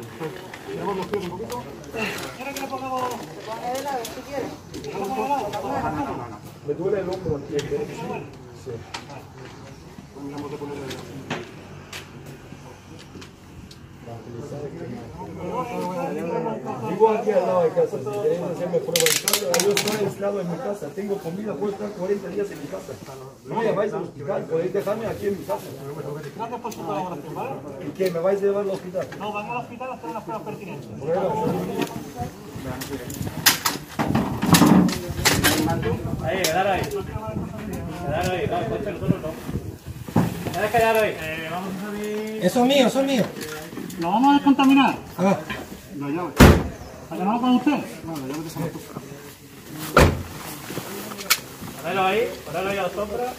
Un poquito. ¿Quiere que le pongamos? Me duele el hombro aquí. Sí. A ponerle Vivo aquí al lado de casa. Si queréis hacerme prueba yo estoy aislado en mi casa. Tengo comida, puedo estar 40 días en mi casa. No me llamáis al hospital, podéis dejarme aquí en mi casa. Gracias por su colaboración, ¿vale? ¿Y qué? ¿Me vais a llevar al hospital? No, van al hospital a hacer las pruebas pertinentes. Ahí, quedar ahí. Quedar ahí, no, coche nosotros no. ¿Quieres quedar ahí? Eh, vamos a salir. Eso es mío, eso es mío. ¿Lo vamos a descontaminar? Ah, La llave. ¿La llamamos con usted? No, la llave te sabes tú. Ponelo ahí, ponelo ahí a la sombra.